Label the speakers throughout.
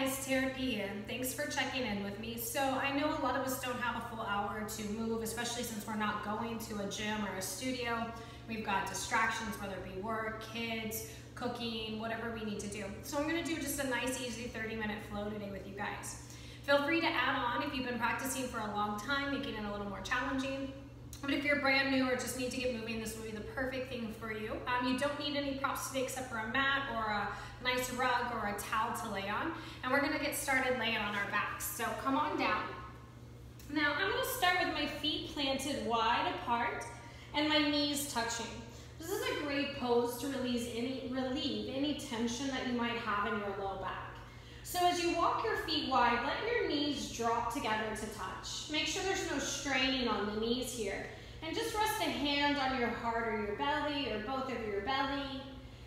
Speaker 1: guys, Tara P here. Thanks for checking in with me. So I know a lot of us don't have a full hour to move, especially since we're not going to a gym or a studio. We've got distractions, whether it be work, kids, cooking, whatever we need to do. So I'm gonna do just a nice, easy 30 minute flow today with you guys. Feel free to add on if you've been practicing for a long time, making it a little more challenging. But if you're brand new or just need to get moving, this will be the perfect thing for you. Um, you don't need any props today except for a mat or a nice rug or a towel to lay on. And we're gonna get started laying on our backs. So come on down. Now I'm gonna start with my feet planted wide apart and my knees touching. This is a great pose to release any, relieve any tension that you might have in your low back. So as you walk your feet wide, let your knees drop together to touch. Make sure there's no straining on the knees here. And just rest a hand on your heart or your belly or both of your belly.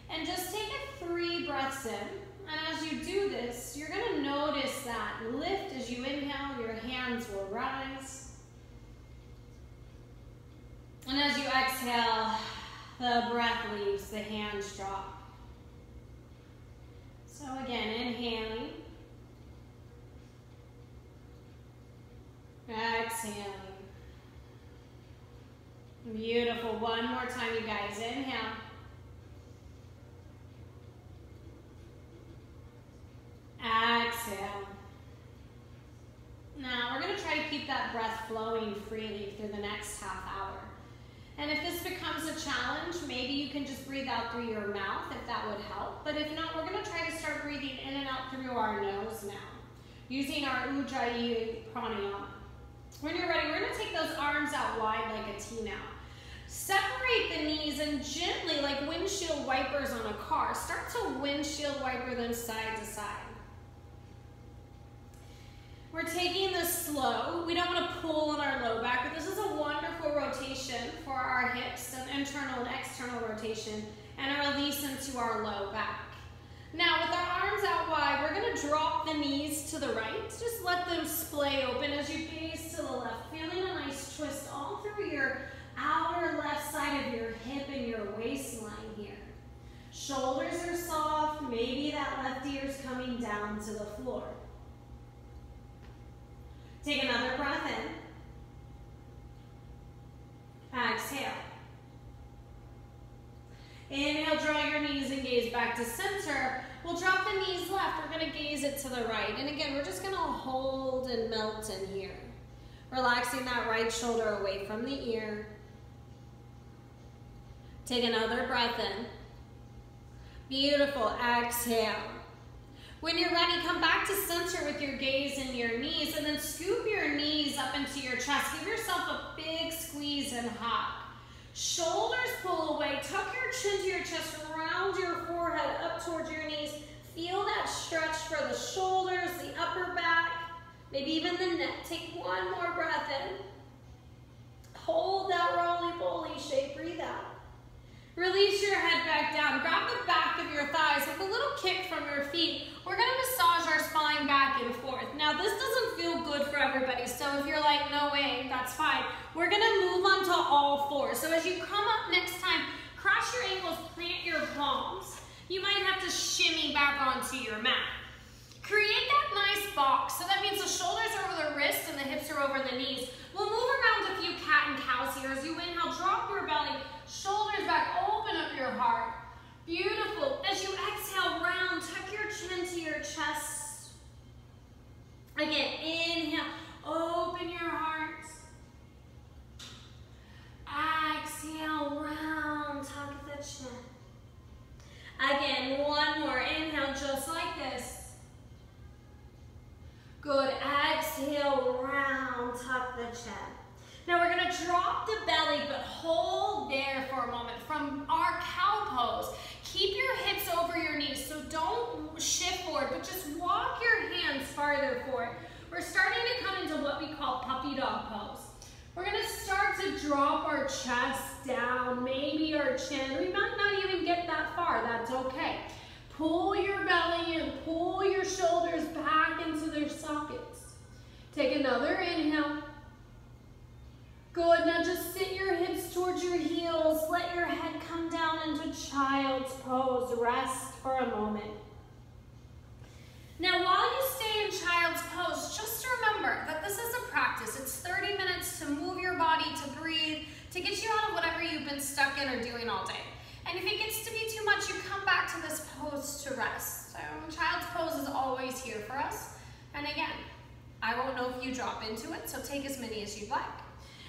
Speaker 1: And just take a three breaths in. And as you do this, you're gonna notice that lift as you inhale, your hands will rise. And as you exhale, the breath leaves, the hands drop. So again, inhaling. Exhaling. Beautiful. One more time, you guys. Inhale. Exhale. Now, we're going to try to keep that breath flowing freely through the next half hour. And if this becomes a challenge, maybe you can just breathe out through your mouth if that would help. But if not, we're gonna try to start breathing in and out through our nose now, using our Ujjayi pranayama. When you're ready, we're gonna take those arms out wide like a T now. Separate the knees and gently, like windshield wipers on a car, start to windshield wiper them side to side. We're taking this slow. We don't want to pull on our low back, but this is a wonderful rotation for our hips, an internal and external rotation, and a release into our low back. Now, with our arms out wide, we're going to drop the knees to the right. Just let them splay open as you gaze to the left, feeling a nice twist all through your outer left side of your hip and your waistline here. Shoulders are soft, maybe that left ear is coming down to the floor. Take another breath in. Exhale. Inhale, draw your knees and gaze back to center. We'll drop the knees left. We're gonna gaze it to the right. And again, we're just gonna hold and melt in here. Relaxing that right shoulder away from the ear. Take another breath in. Beautiful, exhale. When you're ready, come back to center with your gaze and your knees and then scoop your knees up into your chest. Give yourself a big squeeze and hug. Shoulders pull away. Tuck your chin to your chest, round your forehead up towards your knees. Feel that stretch for the shoulders, the upper back, maybe even the neck. Take one more breath in. Hold that roly-poly shape. Breathe out. Release your head back down. Grab the back of your thighs with a little kick from your feet. We're gonna massage our spine back and forth. Now this doesn't feel good for everybody, so if you're like, no way, that's fine. We're gonna move on to all fours. So as you come up next time, cross your ankles, plant your palms. You might have to shimmy back onto your mat. Create that nice box. So that means the shoulders are over the wrists and the hips are over the knees. We'll move around a few cat and cows here. As you inhale, drop your belly, Shoulders back, open up your heart. Beautiful. As you exhale, round, tuck your chin to your chest. Again, inhale, open your heart. Exhale, round, tuck the chin. Again, one more. Inhale, just like this. Good. Exhale, round, tuck the chin. Now we're gonna drop the belly, but hold there for a moment. From our cow pose, keep your hips over your knees, so don't shift forward, but just walk your hands farther forward. We're starting to come into what we call puppy dog pose. We're gonna start to drop our chest down, maybe our chin. We might not even get that far, that's okay. Pull your belly in, pull your shoulders back into their sockets. Take another inhale. Good, now just sit your hips towards your heels. Let your head come down into child's pose. Rest for a moment. Now while you stay in child's pose, just remember that this is a practice. It's 30 minutes to move your body, to breathe, to get you out of whatever you've been stuck in or doing all day. And if it gets to be come back to this pose to rest. So child's pose is always here for us. And again, I won't know if you drop into it, so take as many as you'd like.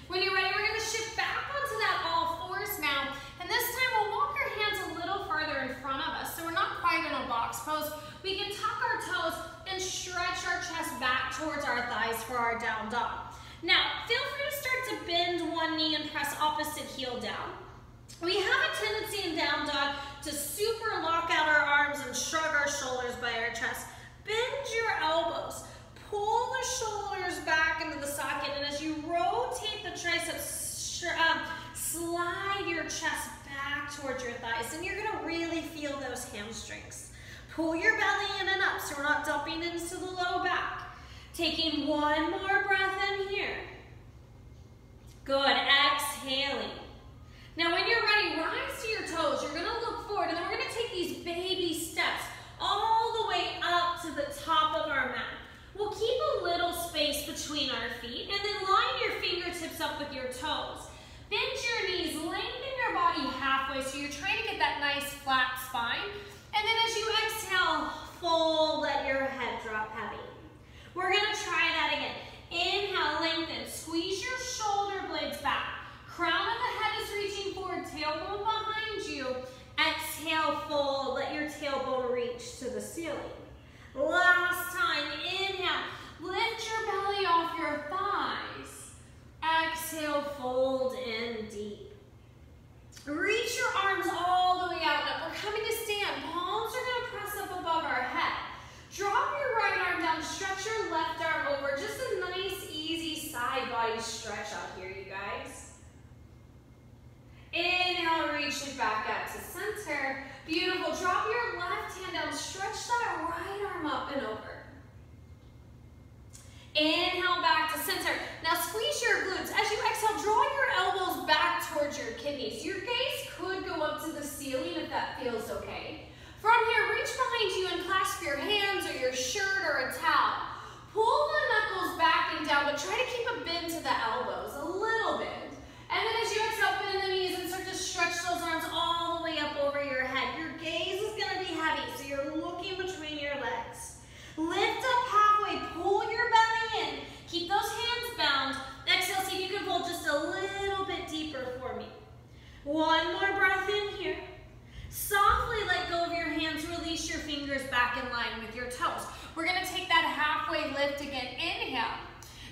Speaker 1: When you're ready, we're gonna shift back onto that all fours now. And this time we'll walk our hands a little further in front of us. So we're not quite in a box pose. We can tuck our toes and stretch our chest back towards our thighs for our down dog. Now, feel free to start to bend one knee and press opposite heel down. We have a tendency in down dog to super lock out our arms and shrug our shoulders by our chest. Bend your elbows. Pull the shoulders back into the socket, and as you rotate the triceps, um, slide your chest back towards your thighs, and you're gonna really feel those hamstrings. Pull your belly in and up so we're not dumping into the low back. Taking one more breath in here. Good, exhaling. Now when you're ready, rise to your toes. You're gonna look forward, and then we're gonna take these baby steps all the way up to the top of our mat. We'll keep a little space between our feet and then line your fingertips up with your toes. Bend your knees, lengthen your body halfway so you're trying to get that nice flat spine. And then as you exhale, fold, let your head drop heavy. We're gonna try that again. Inhale, lengthen, squeeze your shoulder blades back. Crown of the head is reaching forward, tailbone behind you. Exhale, fold, let your tailbone reach to the ceiling. Last time, inhale. Lift your belly off your thighs. Exhale, fold in deep. Reach your arms all the way out. Now we're coming to stand. Palms are gonna press up above our head. Drop your right arm down, stretch your left arm over. Just a nice, easy side body stretch out here, you guys. Inhale, reach it back up to center. Beautiful. Drop your left hand down. Stretch that right up and over. Inhale back to center. Now squeeze your glutes. As you exhale, draw your elbows back towards your kidneys. Your gaze could go up to the ceiling if that feels okay. From here, reach behind you and clasp your hands or your shirt or a towel. Pull the knuckles back and down, but try to keep a bend to the elbows, a little bit. And then as you exhale, bend the knees and start to stretch those arms all the way up over. Your gaze is gonna be heavy, so you're looking between your legs. Lift up halfway, pull your belly in. Keep those hands bound. Exhale, see if you can pull just a little bit deeper for me. One more breath in here. Softly let go of your hands, release your fingers back in line with your toes. We're gonna take that halfway lift again. Inhale.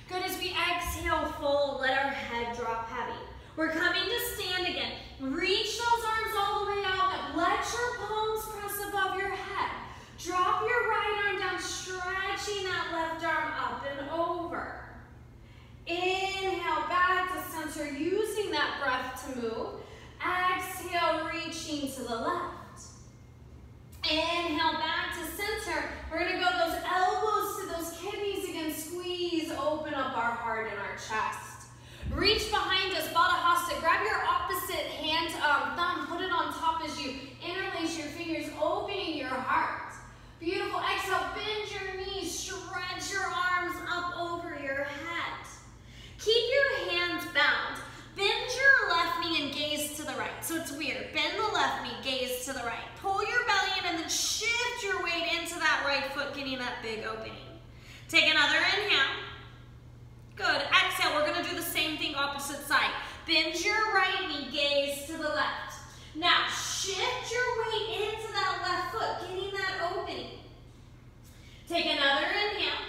Speaker 1: Good, as we exhale, fold, let our head drop heavy. We're coming to stand again. Reach those arms all the way out. Let your palms press above your head. Drop your right arm down, stretching that left arm up and over. Inhale, back to center, using that breath to move. Exhale, reaching to the left. Inhale, back to center. We're gonna go those elbows to those kidneys again. Squeeze, open up our heart and our chest. Reach behind us, Baddha. Grab your opposite hand, um, thumb, put it on top as you interlace your fingers, opening your heart. Beautiful. Exhale, bend your knees, stretch your arms up over your head. Keep your hands bound. Bend your left knee and gaze to the right. So it's weird. Bend the left knee, gaze to the right. Pull your belly in and then shift your weight into that right foot, getting that big opening. Take another inhale. Good. Exhale, we're gonna do the same thing opposite side. Bend your right knee, gaze to the left. Now, shift your weight into that left foot, getting that opening. Take another inhale.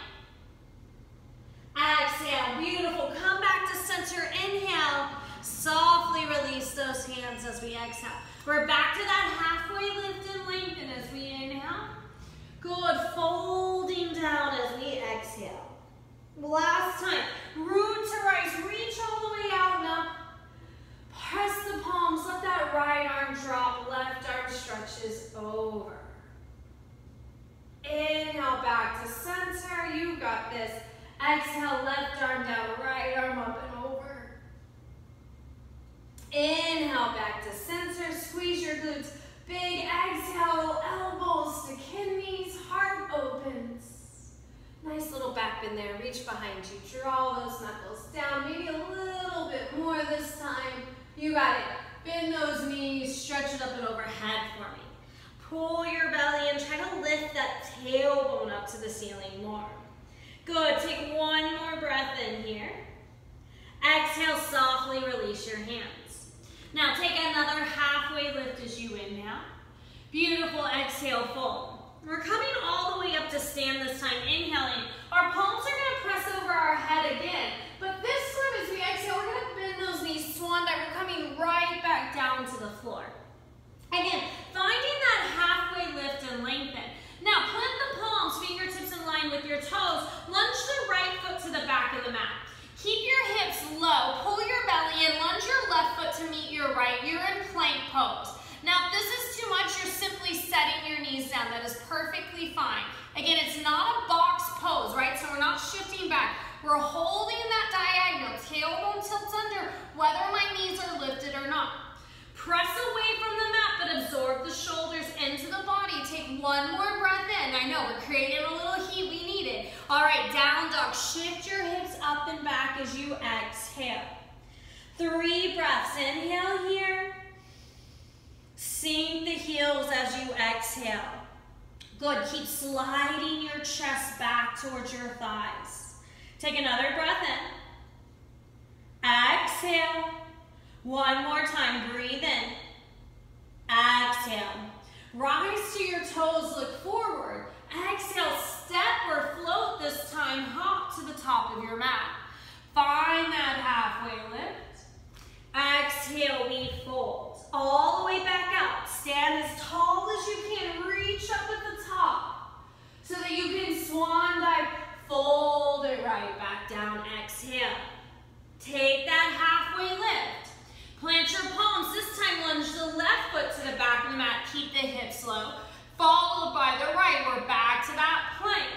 Speaker 1: Exhale, beautiful. Come back to center, inhale. Softly release those hands as we exhale. We're back to that halfway lift and lengthen as we inhale. Good, folding down as we exhale. Last time, root to rise, reach all the way out and up. Press the palms, let that right arm drop, left arm stretches over. Inhale, back to center, you got this. Exhale, left arm down, right arm up and over. Inhale, back to center, squeeze your glutes. Big exhale, elbows to kidneys, heart opens. Nice little back bend there, reach behind you. Draw those knuckles down, maybe a little bit more this time. You got it. Bend those knees, stretch it up and overhead for me. Pull your belly and try to lift that tailbone up to the ceiling more. Good, take one more breath in here. Exhale, softly release your hands. Now take another halfway lift as you inhale. Beautiful, exhale, fold. We're coming all the way up to stand this time, inhaling. Our palms are gonna press over our head again, but this time as we exhale, we're gonna bend those knees, swan dive. We're coming right back down to the floor. Again, finding that halfway lift and lengthen. Now, plant the palms, fingertips in line with your toes. Lunge the right foot to the back of the mat. Keep your hips low, pull your belly in, lunge your left foot to meet your right. You're in plank pose. Now, if this is too much, you're simply setting your knees down. That is perfectly fine. Again, it's not a box pose, right? So we're not shifting back. We're holding that diagonal. Tailbone tilts under, whether my knees are lifted or not. Press away from the mat, but absorb the shoulders into the body. Take one more breath in. I know, we're creating a little heat. We need it. All right, down dog. Shift your hips up and back as you exhale. Three breaths. Inhale here. Sink the heels as you exhale. Good, keep sliding your chest back towards your thighs. Take another breath in. Exhale. One more time, breathe in. Exhale. Rise to your toes, look forward. Exhale, step or float this time, hop to the top of your mat. Find that halfway lift. Exhale, we fold. All the way back out. Stand as tall as you can. Reach up at the top so that you can swan dive. Fold it right back down. Exhale. Take that halfway lift. Plant your palms. This time lunge the left foot to the back of the mat. Keep the hips low. Followed by the right. We're back to that plank.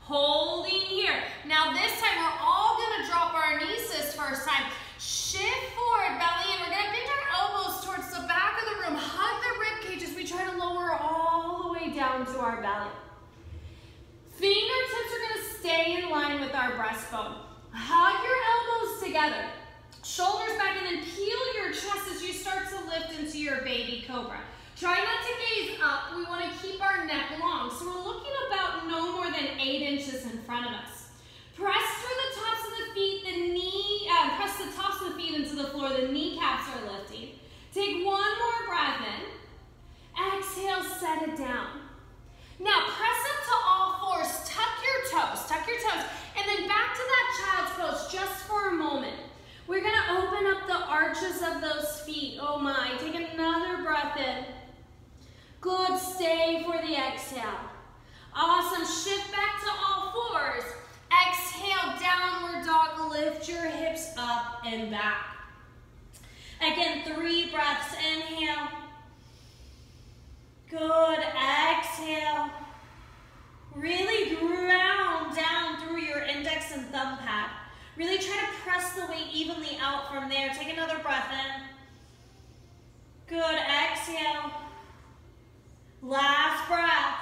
Speaker 1: Holding here. Now this time we're all gonna drop our knees this first time. Shift forward, belly in. We're gonna bend our elbows towards the back of the room. Hug the rib cage as we try to lower all the way down to our belly. Fingertips are gonna stay in line with our breastbone. Hug your elbows together. Shoulders back and then peel your chest as you start to lift into your baby cobra. Try not to gaze up. We want to keep our neck long. So we're looking about no more than eight inches in front of us. Press through the uh, press the tops of the feet into the floor. The kneecaps are lifting. Take one more breath in. Exhale, set it down. Now press up to all fours. Tuck your toes, tuck your toes, and then back to that child's pose just for a moment. We're gonna open up the arches of those feet. Oh my, take another breath in. Good, stay for the exhale. Awesome, shift back to all fours. Exhale, downward dog, lift your hips up and back. Again, three breaths, inhale. Good, exhale. Really ground down through your index and thumb pad. Really try to press the weight evenly out from there. Take another breath in. Good, exhale. Last breath.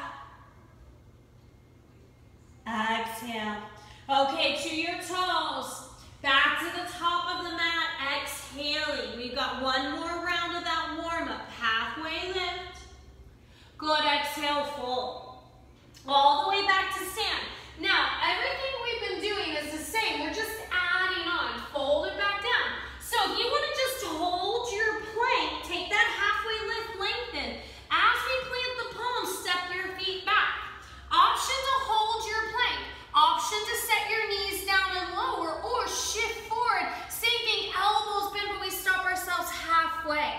Speaker 1: Exhale. Okay, to your toes. Back to the top of the mat, exhaling. We've got one more round of that warm-up. Halfway lift. Good, exhale, full. All the way back to stand. Now, everything we've been doing is the same. We're just adding on. Fold it back down. So if you want to just hold your plank, take that halfway lift, lengthen. As we plant the palms, step your feet back. Option to hold your plank. Option to set your knees down and lower or shift forward, sinking elbows bend, but we stop ourselves halfway.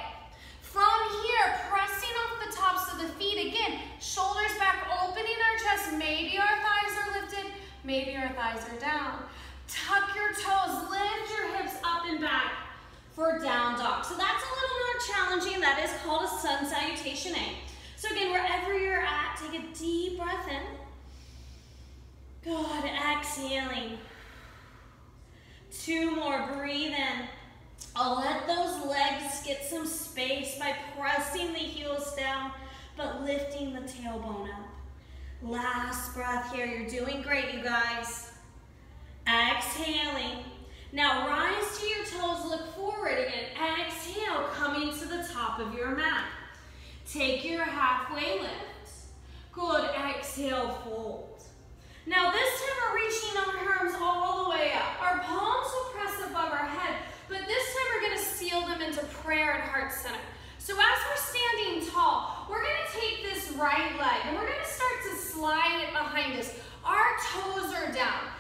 Speaker 1: From here, pressing off the tops of the feet again, shoulders back, opening our chest. Maybe our thighs are lifted, maybe our thighs are down. Tuck your toes, lift your hips up and back for down dog. So that's a little more challenging. That is called a sun salutation A. So again, wherever you're at, take a deep breath in. Good, exhaling. Two more, breathe in. I'll let those legs get some space by pressing the heels down, but lifting the tailbone up. Last breath here. You're doing great, you guys. Exhaling. Now rise to your toes, look forward again. Exhale, coming to the top of your mat. Take your halfway lift. Good, exhale, fold. Now this time we're reaching our arms all the way up. Our palms will press above our head, but this time we're gonna seal them into prayer and heart center. So as we're standing tall, we're gonna take this right leg and we're gonna start to slide it behind us. Our toes are down.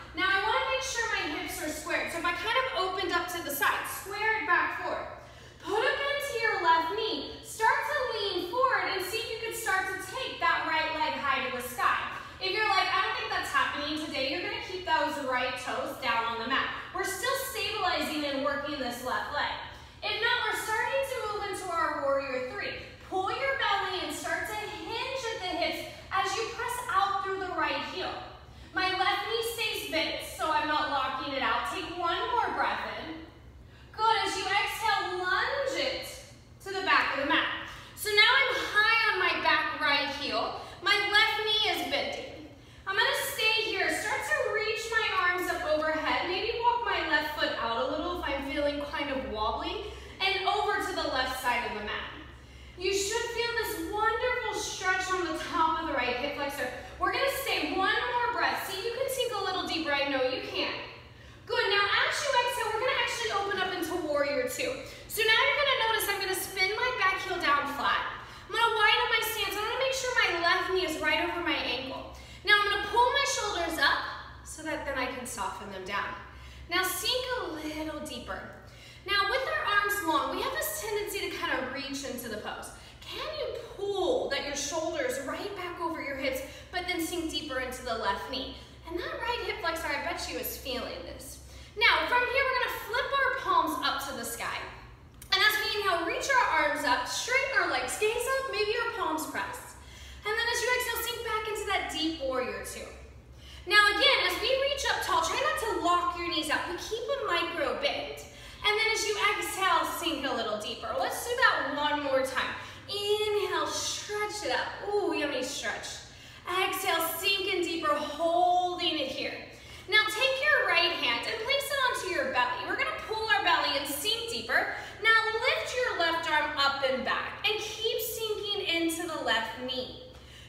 Speaker 1: Deeper. Now lift your left arm up and back and keep sinking into the left knee.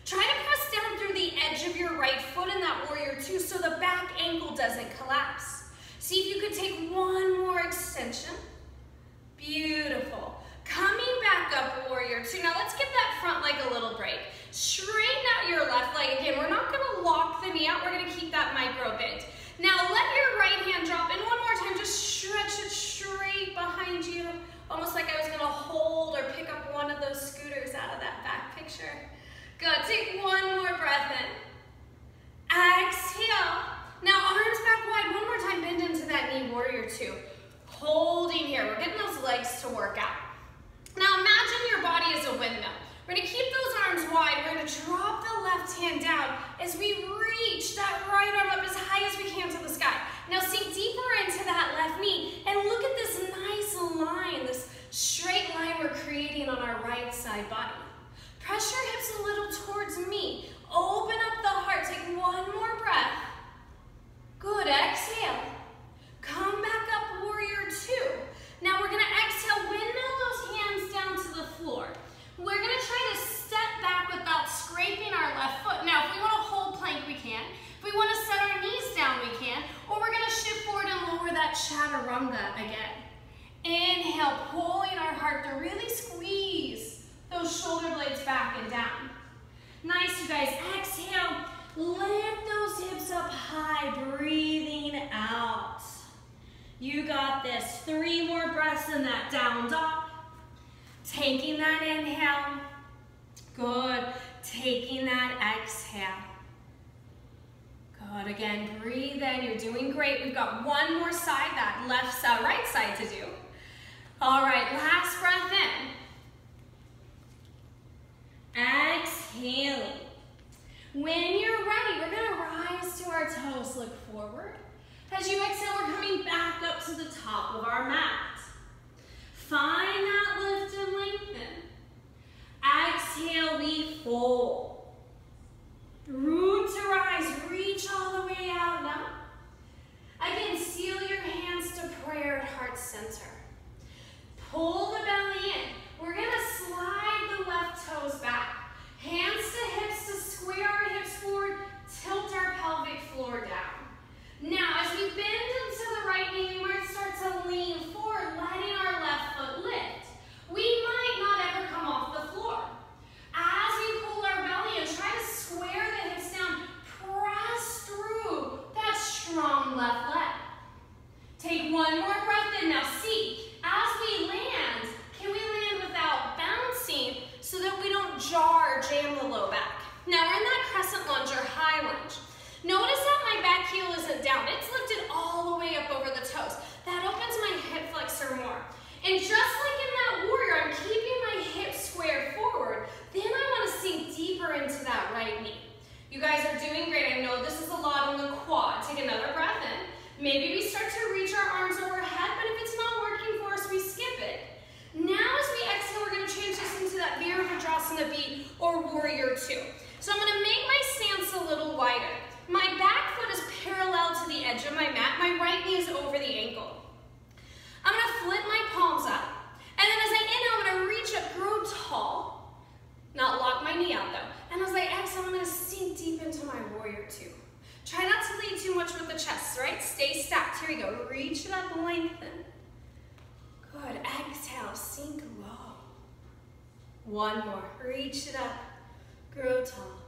Speaker 1: Try to press down through the edge of your right foot in that warrior two so the back ankle doesn't collapse. See if you could take one more extension. Beautiful. Coming back up, warrior two. Now let's give that front leg a little break. Straighten out your left leg. Again, we're not gonna lock the knee out. We're gonna keep that micro bend. Now let your right hand drop. And one more time, just stretch it straight behind you. Almost like I was gonna hold or pick up one of those scooters out of that back picture. Good, take one more breath in. Exhale. Now arms back wide, one more time, bend into that knee, warrior two. Holding here, we're getting those legs to work out. Now imagine your body is a windmill. We're gonna keep those arms wide. We're gonna drop the left hand down as we reach that right arm up as high as we can to the sky. Now sink deeper into that left knee and look at this nice line, this straight line we're creating on our right side body. Press your hips a little towards me. Open up the heart. Take one more breath. Good, exhale. Come back up, warrior two. Now we're gonna exhale, windmill those hands down to the floor. We're gonna try to step back without scraping our left foot. Now, if we wanna hold plank, we can. If we wanna set our knees down, we can. Or we're gonna shift forward and lower that chaturanga again. Inhale, pulling our heart to really squeeze those shoulder blades back and down. Nice, you guys. Exhale, lift those hips up high, breathing out. You got this. Three more breaths in that down dog. Taking that inhale. Good. Taking that exhale. Good. Again, breathe in. You're doing great. We've got one more side, that left side, right side to do. All right, last breath in. Exhaling. When you're ready, we're gonna rise to our toes, look forward. As you exhale, we're coming back up to the top of our mat. Find that lift exhale, we fold. Root to rise, reach all the way out now. Again, seal your hands to prayer at heart center. Pull the belly in. We're gonna slide the left toes back. Hands to hips to square our hips forward, tilt our pelvic floor down. Now, as we bend into the right knee, left leg. Take one more breath in. Now see, as we land, can we land without bouncing so that we don't jar jam the low back? Now we're in that crescent lunge or high lunge. Notice that my back heel isn't down. It's lifted all the way up over the toes. That opens my hip flexor more. And just like in that warrior, I'm keeping my hips squared forward. Then I want to sink deeper into that right knee. You guys are doing great. I know this is a lot on the quad. Take another breath. Maybe we start to reach our arms overhead, but if it's not working for us, we skip it. Now as we exhale, we're gonna change this into that Virabhadrasana beat or warrior two. So I'm gonna make my stance a little wider. My back foot is parallel to the edge of my mat. My right knee is over the ankle. I'm gonna flip my palms up. And then as I inhale, I'm gonna reach up, grow tall. Not lock my knee out though. And as I exhale, I'm gonna sink deep into my warrior two. Try not to lean too much with the chest, right? Stay stacked. Here we go. Reach it up, lengthen. Good. Exhale, sink low. One more. Reach it up. Grow tall.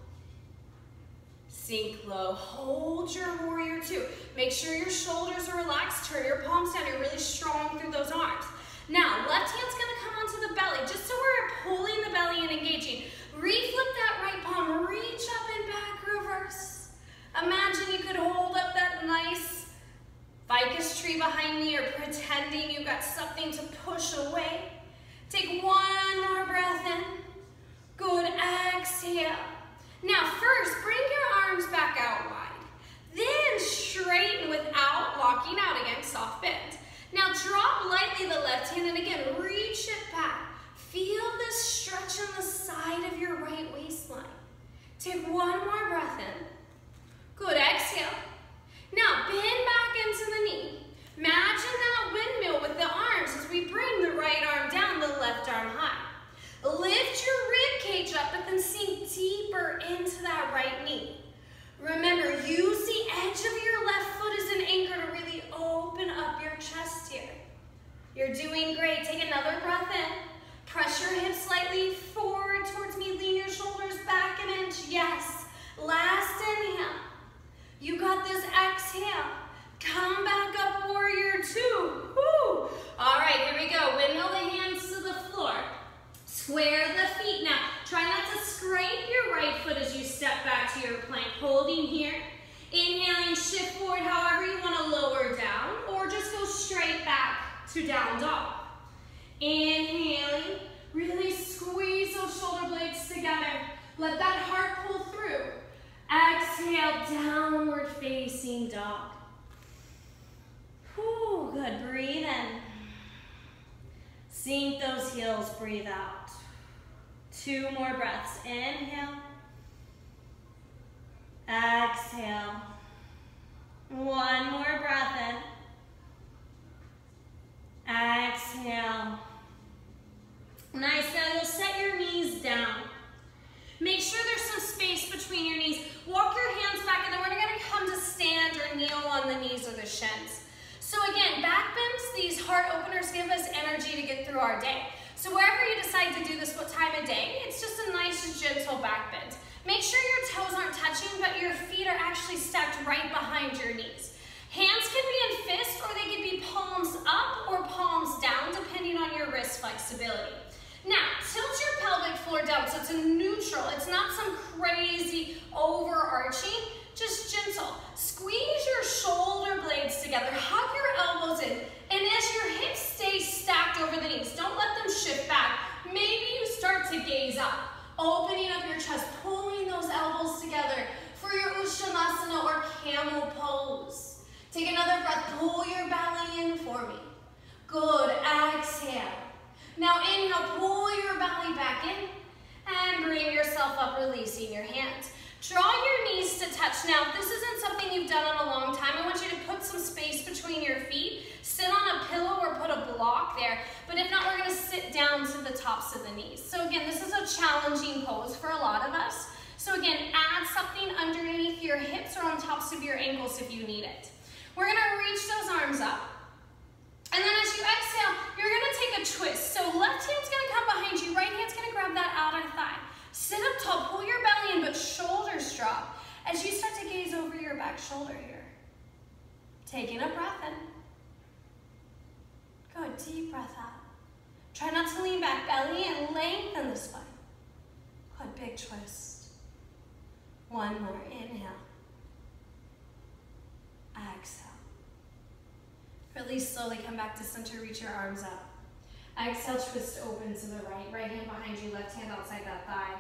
Speaker 1: Sink low. Hold your warrior two. Make sure your shoulders are relaxed. Turn your palms down. You're really strong through those arms. Now, left hand's gonna come onto the belly, just so we're pulling the belly and engaging. Reflip that right palm, reach up and back, reverse. Imagine you could hold up that nice ficus tree behind me or pretending you've got something to push away. Take one more breath in. Good, exhale. Now first, bring your arms back out wide. Then straighten without locking out again, soft bend. Now drop lightly the left hand and again, reach it back. Feel this stretch on the side of your right waistline. Take one more breath in. Good, exhale. Now bend back into the knee. Imagine that windmill with the arms as we bring the right arm down, the left arm high. Lift your rib cage up, but then sink deeper into that right knee. Remember, use the edge of your left foot as an anchor to really open up your chest here. You're doing great. Take another breath in. Press your hips slightly forward towards me. Lean your shoulders back an inch. Yes. Last inhale. You got this. Exhale. Come back up, warrior two. Woo. All right, here we go. Windmill the hands to the floor. Square the feet now. Try not to scrape your right foot as you step back to your plank. Holding here. Inhaling, shift forward however you want to lower down or just go straight back to down dog. Inhaling, really squeeze those shoulder blades together. Let that heart pull through. Exhale, downward facing dog. Whew, good, breathe in. Sink those heels, breathe out. Two more breaths. Inhale. Exhale. One more breath in. Exhale. Nice. Now you'll set your knees down. Make sure there's some space between your knees. Walk your hands back and then we're gonna come to stand or kneel on the knees or the shins. So again, back bends, these heart openers give us energy to get through our day. So wherever you decide to do this, what time of day, it's just a nice gentle back bend. Make sure your toes aren't touching, but your feet are actually stacked right behind your knees. Hands can be in fists or they can be palms up or palms down, depending on your wrist flexibility. Now, tilt your pelvic floor down so it's a neutral. It's not some crazy overarching, just gentle. Squeeze your shoulder blades together. Hug your elbows in. And as your hips stay stacked over the knees, don't let them shift back. Maybe you start to gaze up, opening up your chest, pulling those elbows together for your Uttanasana or camel pose. Take another breath, pull your belly in for me. Good, exhale. Now inhale, pull your belly back in and bring yourself up, releasing your hands. Draw your knees to touch. Now, if this isn't something you've done in a long time, I want you to put some space between your feet. Sit on a pillow or put a block there. But if not, we're gonna sit down to the tops of the knees. So again, this is a challenging pose for a lot of us. So again, add something underneath your hips or on tops of your ankles if you need it. We're gonna reach those arms up. And then as you exhale, you're gonna take a twist. So left hand's gonna come behind you, right hand's gonna grab that outer thigh. Sit up tall, pull your belly in, but shoulders drop. As you start to gaze over your back shoulder here. Taking a breath in. Good, deep breath out. Try not to lean back, belly and lengthen the spine. Good, big twist. One more, inhale. Exhale. Release slowly, come back to center, reach your arms up. Exhale, twist open to the right. Right hand behind you, left hand outside that thigh.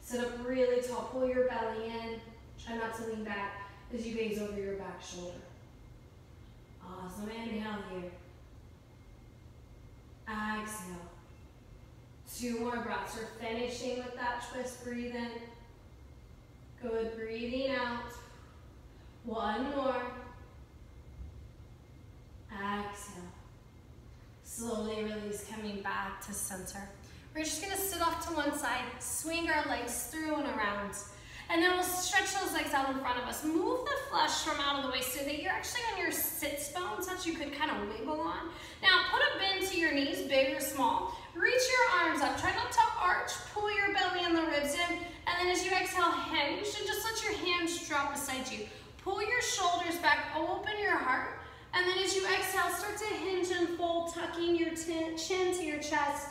Speaker 1: Sit up really tall, pull your belly in. Try not to lean back as you gaze over your back shoulder. Awesome, inhale here. Exhale. Two more breaths. We're finishing with that twist. Breathe in. Good, breathing out. One more. Exhale. Slowly release, coming back to center. We're just gonna sit off to one side, swing our legs through and around. And then we'll stretch those legs out in front of us. Move the flesh from out of the way so that you're actually on your sits bones that you could kind of wiggle on. Now put a bend to your knees, big or small. Reach your arms up. Try not to arch. Pull your belly and the ribs in. And then as you exhale. You should just let your hands drop beside you. Pull your shoulders back. Open your heart. And then as you exhale, start to hinge and fold, tucking your chin to your chest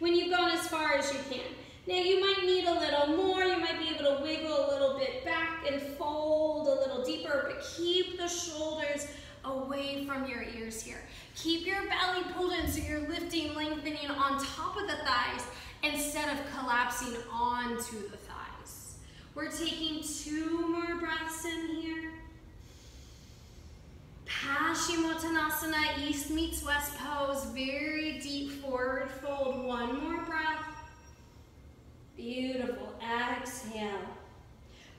Speaker 1: when you've gone as far as you can. Now you might need a little more. You might be able to wiggle a little bit back and fold a little deeper, but keep the shoulders away from your ears here. Keep your belly pulled in so you're lifting, lengthening on top of the thighs instead of collapsing onto the thighs. We're taking two more breaths in here. Paschimottanasana, east meets west pose, very deep forward fold. One more breath. Beautiful. Exhale.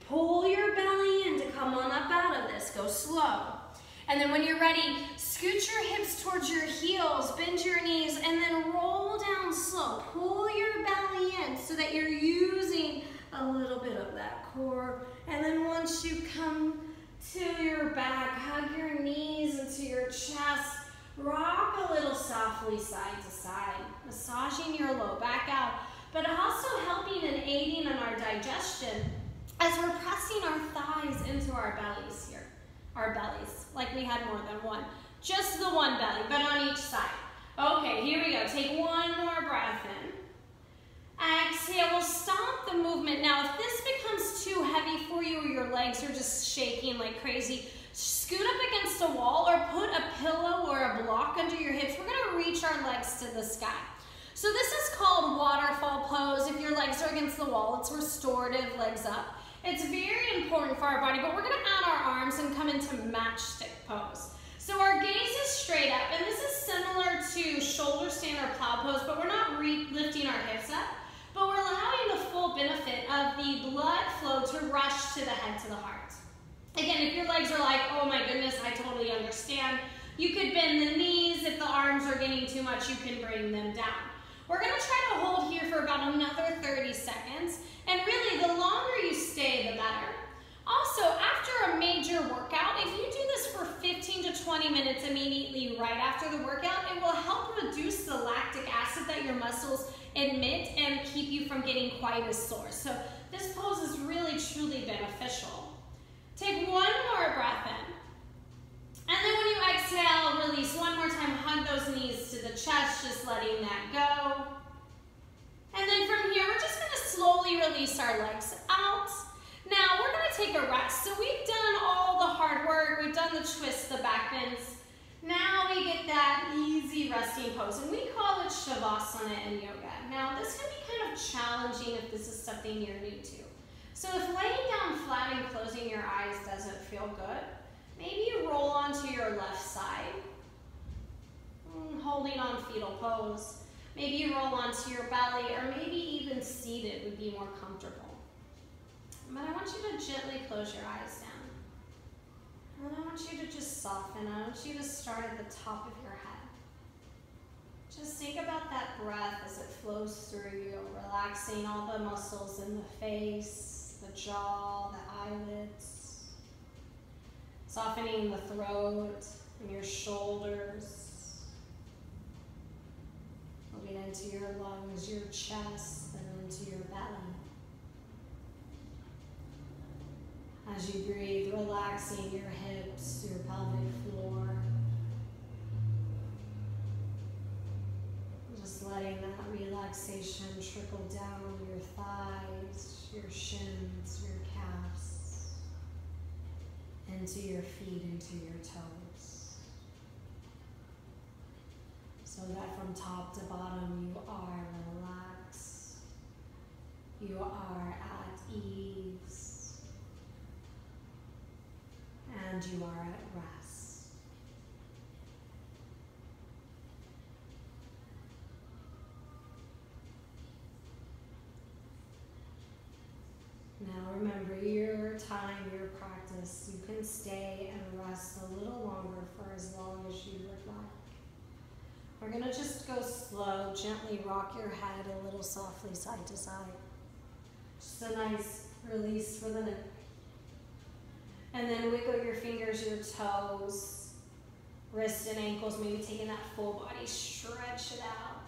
Speaker 1: Pull your belly in to come on up out of this. Go slow. And then when you're ready, scoot your hips towards your heels, bend your knees, and then roll down slow. Pull your belly in so that you're using a little bit of that core. And then once you come to your back, hug your knees into your chest, rock a little softly side to side, massaging your low back out but also helping and aiding in our digestion as we're pressing our thighs into our bellies here. Our bellies, like we had more than one. Just the one belly, but on each side. Okay, here we go. Take one more breath in. Exhale, we'll stop the movement. Now, if this becomes too heavy for you or your legs are just shaking like crazy, scoot up against a wall or put a pillow or a block under your hips. We're gonna reach our legs to the sky. So this is called waterfall pose. If your legs are against the wall, it's restorative, legs up. It's very important for our body, but we're gonna add our arms and come into matchstick pose. So our gaze is straight up, and this is similar to shoulder stand or plow pose, but we're not lifting our hips up, but we're allowing the full benefit of the blood flow to rush to the head to the heart. Again, if your legs are like, oh my goodness, I totally understand, you could bend the knees. If the arms are getting too much, you can bring them down. We're gonna try to hold here for about another 30 seconds. And really, the longer you stay, the better. Also, after a major workout, if you do this for 15 to 20 minutes immediately right after the workout, it will help reduce the lactic acid that your muscles emit and keep you from getting quite as sore. So this pose is really, truly beneficial. Take one more breath in. And then when you exhale, release one more time, hug those knees to the chest, just letting that go. And then from here, we're just gonna slowly release our legs out. Now we're gonna take a rest. So we've done all the hard work, we've done the twists, the back bends. Now we get that easy resting pose, and we call it Shavasana in yoga. Now this can be kind of challenging if this is something you're new to. So if laying down flat and closing your eyes doesn't feel good, Maybe you roll onto your left side, mm, holding on fetal pose. Maybe you roll onto your belly, or maybe even seated would be more comfortable. But I want you to gently close your eyes down. And I want you to just soften. I want you to start at the top of your head. Just think about that breath as it flows through you, relaxing all the muscles in the face, the jaw, the eyelids. Softening the throat and your shoulders. Moving into your lungs, your chest, and into your belly. As you breathe, relaxing your hips, your pelvic floor. Just letting that relaxation trickle down your thighs, your shins, your into your feet, into your toes. So that from top to bottom you are relaxed. You are at ease. And you are at rest. Now remember your time, your practice. You can stay and rest a little longer for as long as you would like. We're going to just go slow, gently rock your head a little softly side to side. Just a nice Release for the neck. And then wiggle your fingers, your toes, wrists and ankles, maybe taking that full body, stretch it out.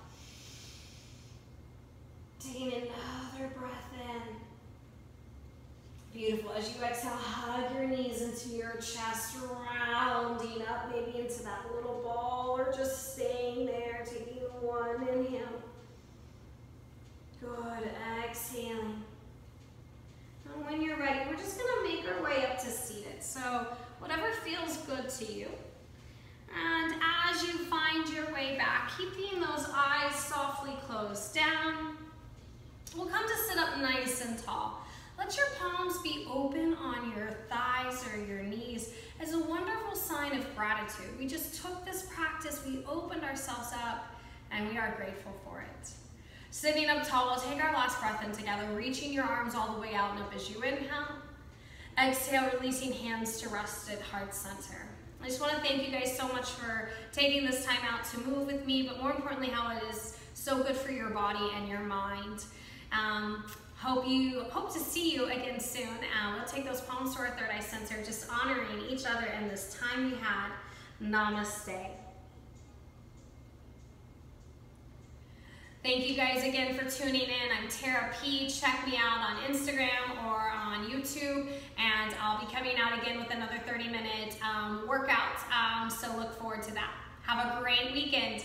Speaker 1: Taking another breath in. Beautiful. As you exhale, hug your knees into your chest, rounding up maybe into that little ball or just staying there, taking one inhale. Good. Exhaling. And when you're ready, we're just going to make our way up to seated. So whatever feels good to you. And as you find your way back, keeping those eyes softly closed down, we'll come to sit up nice and tall. Let your palms be open on your thighs or your knees as a wonderful sign of gratitude. We just took this practice, we opened ourselves up, and we are grateful for it. Sitting up tall, we'll take our last breath in together, reaching your arms all the way out and up as you inhale. Exhale, releasing hands to rest at heart center. I just want to thank you guys so much for taking this time out to move with me, but more importantly, how it is so good for your body and your mind. Um, hope you hope to see you again soon. Um, we'll take those palms to our third eye center, just honoring each other in this time we had. Namaste. Thank you guys again for tuning in. I'm Tara P. Check me out on Instagram or on YouTube, and I'll be coming out again with another 30 minute um, workout. Um, so look forward to that. Have a great weekend.